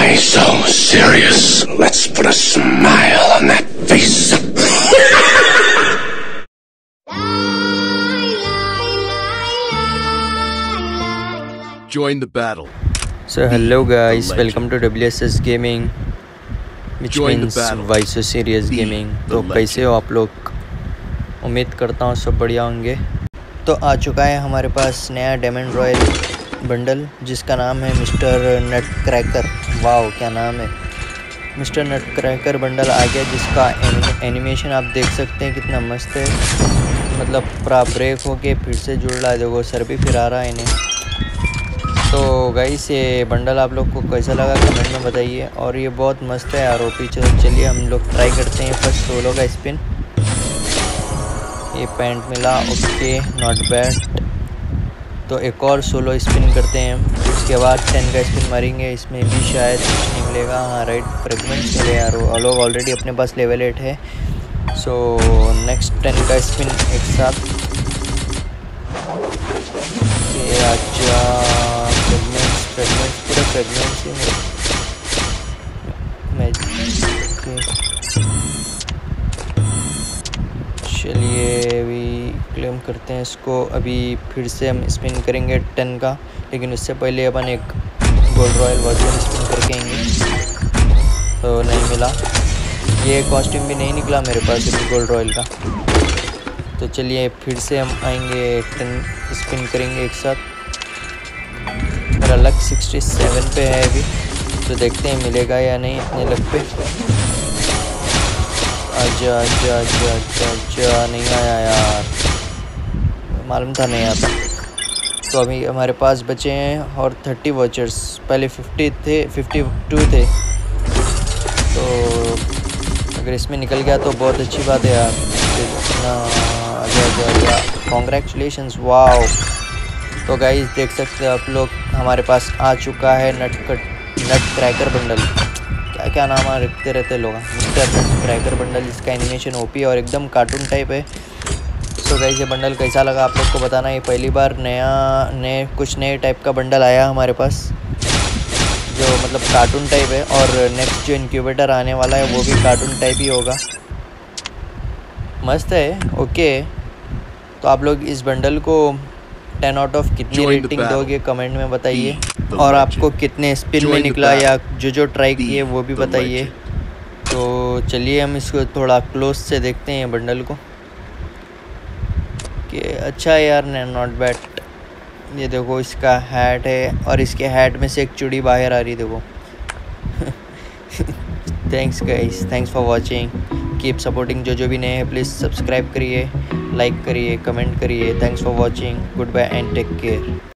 Why so serious? Let's put a smile on that face. Join the battle. So hello guys, welcome to WSS Gaming which Join the means battle. Viso Serious Be Gaming तो. कैसे हो आप लोग उम्मीद करता हूँ सब बढ़िया होंगे तो आ चुका है हमारे पास नया डेमन रॉयल बंडल, जिसका नाम है मिस्टर नट क्रैकर वाओ, क्या नाम है। मिस्टर नट क्रैकर बंडल आ गया, जिसका एनिमेशन आप देख सकते हैं, कितना मस्त है। मतलब पूरा ब्रेक होके फिर से जुड़ रहा है, देखो, सर भी फिर आ रहा है इन्हें। तो गाइस ये बंडल आप लोग को कैसा लगा कमेंट में बताइए। और ये बहुत मस्त है, आर ओ पी, चलो, चलिए, हम लोग ट्राई करते हैं फ़र्स्ट सोलो का स्पिन ये पैंट मिला ओके नॉट बैड तो एक और सोलो स्पिन करते हैं। उसके बाद टेन का स्पिन मारेंगे। इसमें भी शायद कुछ नहीं मिलेगा। हाँ राइट फ्रेगमेंट मिले यार। वो लोग ऑलरेडी अपने पास लेवल एट है। सो नेक्स्ट टेन का स्पिन एक साथ। अच्छा फ्रेगमेंट्स फ्रेगमेंट्स पूरे फ्रेगमेंट्स ही। करते हैं इसको। अभी फिर से हम स्पिन करेंगे टेन का, लेकिन उससे पहले अपन एक गोल्ड रॉयल वर्जन स्पिन करके आएँगे। तो नहीं मिला। ये कॉस्ट्यूम भी नहीं निकला मेरे पास अभी गोल्ड रॉयल का। तो चलिए फिर से हम आएँगे टेन स्पिन करेंगे एक साथ। मेरा लक 67 पे है अभी। तो देखते हैं मिलेगा या नहीं इतने लक पे। आजा आजा आजा आजा आजा, नहीं आया यार। मालूम था नहीं आता। तो अभी हमारे पास बचे हैं और थर्टी वॉचर्स पहले फिफ्टी थे फिफ्टी टू थे। तो अगर इसमें निकल गया तो बहुत अच्छी बात है यार। कॉन्ग्रेचुलेशन वाओ तो गाइस देख सकते हो आप लोग, हमारे पास आ चुका है नट कट नट क्रैकर बंडल। क्या क्या नाम रखते रहते लोग। मिस्टर नट क्रैकर बंडल जिसका एनिमेशन ओपी और एकदम कार्टून टाइप है। सो गाइस ये बंडल कैसा लगा आप लोग को बताना? ये पहली बार नया नए कुछ नए टाइप का बंडल आया हमारे पास जो मतलब कार्टून टाइप है और नेक्स्ट जो इनक्यूबेटर आने वाला है वो भी कार्टून टाइप ही होगा। मस्त है ओके तो आप लोग इस बंडल को टेन आउट ऑफ़ कितनी रेटिंग दोगे कमेंट में बताइए। और आपको कितने स्पिन में निकला या जो जो ट्राई किए वो भी बताइए। तो चलिए हम इसको थोड़ा क्लोज से देखते हैं बंडल को। कि अच्छा यार नॉट बैट ये देखो, इसका हैट है और इसके हैट में से एक चूड़ी बाहर आ रही देखो। Thanks guys thanks for watching keep supporting जो जो भी नए हैं प्लीज़ सब्सक्राइब करिए लाइक करिए कमेंट करिए. Thanks for watching goodbye and take care